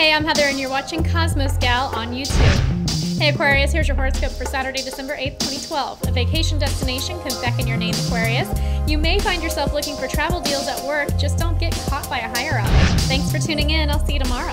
Hey, I'm Heather, and you're watching Cosmos Gal on YouTube. Hey, Aquarius, here's your horoscope for Saturday, December 8th, 2012. A vacation destination can beckon your name, Aquarius. You may find yourself looking for travel deals at work, just don't get caught by a higher up. Thanks for tuning in. I'll see you tomorrow.